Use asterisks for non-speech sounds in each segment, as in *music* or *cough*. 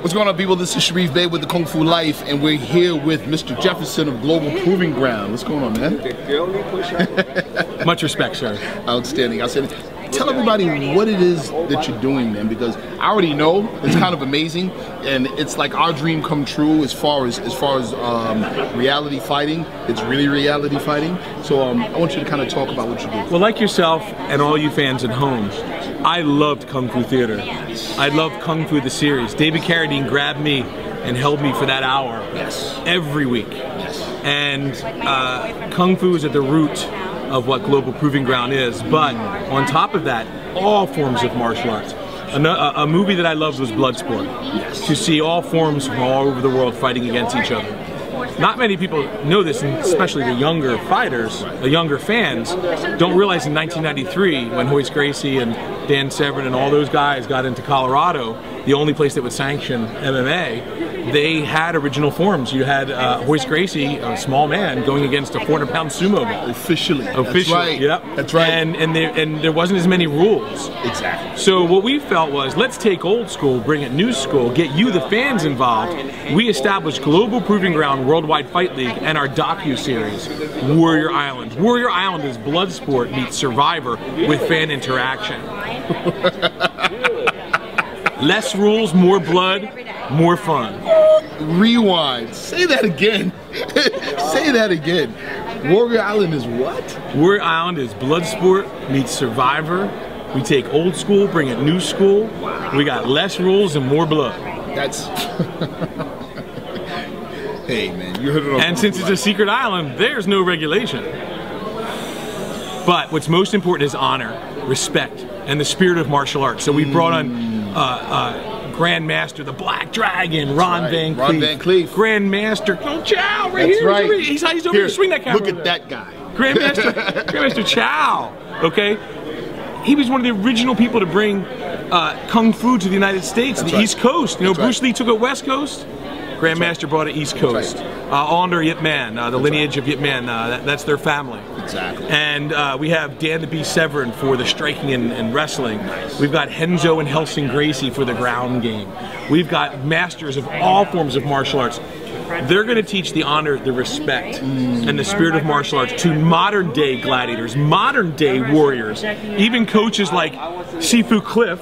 What's going on, people? This is Sharif Bey with the Kung Fu Life, and we're here with Mr. Jefferson of Global Proving Ground. What's going on, man? *laughs* Much respect, sir. Outstanding. I Outstanding. Tell everybody what it is that you're doing, man, because I already know it's kind of amazing, and it's like our dream come true as far as as far as um, reality fighting. It's really reality fighting. So um, I want you to kind of talk about what you do. Well, like yourself and all you fans at home, I loved Kung Fu Theater. I loved Kung Fu the series. David Carradine grabbed me and held me for that hour Yes. every week. Yes. And uh, Kung Fu is at the root of what Global Proving Ground is. But on top of that, all forms of martial arts. A, a, movie that I loved was Bloodsport. Yes. To see all forms from all over the world fighting against each other. Not many people know this, especially the younger fighters, the younger fans, don't realize in 1993 when Royce Gracie and Dan Severn and all those guys got into Colorado, the only place that would sanction MMA, they had original forms. You had uh, Royce Gracie, a small man, going against a 400 pound sumo guy. Officially. Officially, That's right. yep. That's right. And and there and there wasn't as many rules. exactly. So what we felt was let's take old school, bring it new school, get you the fans involved. We established Global Proving Ground Worldwide Fight League and our docu series, Warrior Island. Warrior Island is blood sport meets Survivor with fan interaction. *laughs* Less rules, more blood, more fun. Rewind. Say that again. *laughs* Say that again. Warrior Island is what? Warrior Island is blood sport meets Survivor. We take old school, bring it new school. Wow. We got less rules and more blood. That's. *laughs* hey man, you heard it on. And since it's a secret island, there's no regulation. But what's most important is honor, respect, and the spirit of martial arts. So we brought on uh, uh, Grandmaster, the Black Dragon, Ron right. Van Clief. Ron Van Clief. Grandmaster, oh, Chow, right That's here. right. He's, he's over here. Swing that camera. Look at that guy. Grandmaster, *laughs* Grandmaster Chow. Okay, he was one of the original people to bring uh, kung fu to the United States, That's the right. East Coast. You know, That's Bruce right. Lee took it West Coast. Grandmaster brought it East Coast. right. Uh, under Yip Man, uh, the lineage of Yip Man, uh, that, that's their family. Exactly. And uh, we have Dan the Beast Severn for the striking and, and wrestling. We've got Renzo and Relson Gracie for the ground game. We've got masters of all forms of martial arts. They're going to teach the honor, the respect, and the spirit of martial arts to modern day gladiators, modern day warriors, even coaches like Sifu Cliff,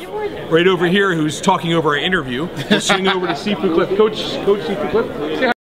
right over here, who's talking over our interview. We'll swing over to Sifu Cliff. Coach, Coach Sifu Cliff.